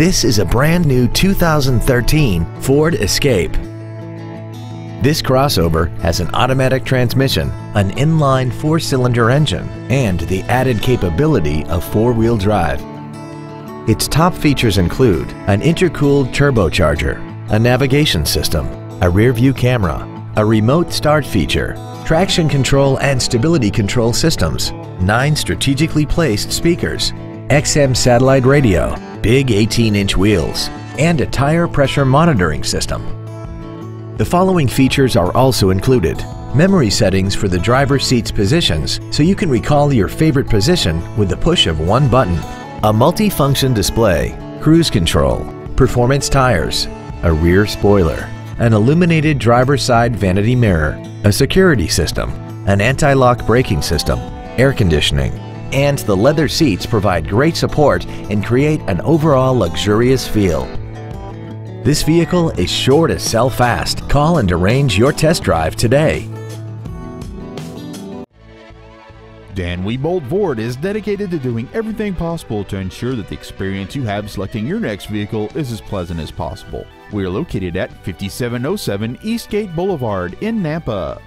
This is a brand new 2013 Ford Escape. This crossover has an automatic transmission, an inline four-cylinder engine, and the added capability of four-wheel drive. Its top features include an intercooled turbocharger, a navigation system, a rear-view camera, a remote start feature, traction control and stability control systems, nine strategically placed speakers, XM satellite radio, big 18-inch wheels, and a tire pressure monitoring system. The following features are also included. Memory settings for the driver's seat's positions so you can recall your favorite position with the push of one button. A multi-function display, cruise control, performance tires, a rear spoiler, an illuminated driver's side vanity mirror, a security system, an anti-lock braking system, air conditioning, and the leather seats provide great support and create an overall luxurious feel. This vehicle is sure to sell fast. Call and arrange your test drive today. Dan Wiebold Ford is dedicated to doing everything possible to ensure that the experience you have selecting your next vehicle is as pleasant as possible. We are located at 5707 Eastgate Boulevard in Nampa.